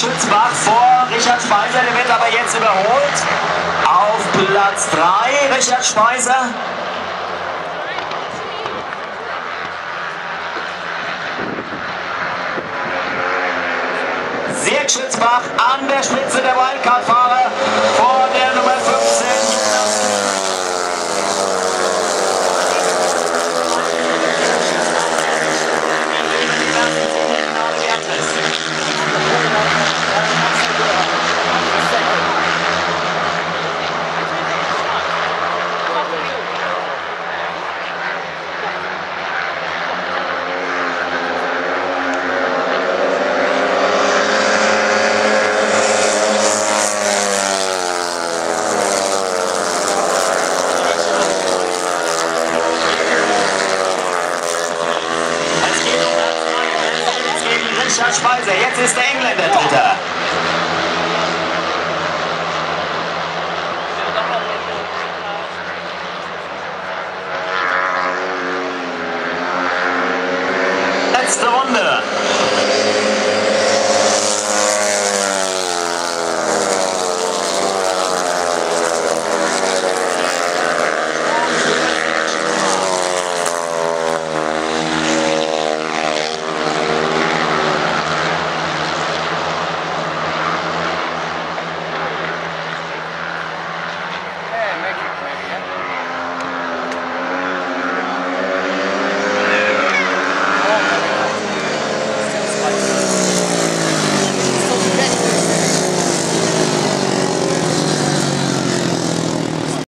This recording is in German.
Schützbach vor Richard Speiser, der wird aber jetzt überholt. Auf Platz 3 Richard Speiser. Sirk Schützbach an der Spitze Richard Speiser. Jetzt ist der Engländer Dritter. Letzte Runde.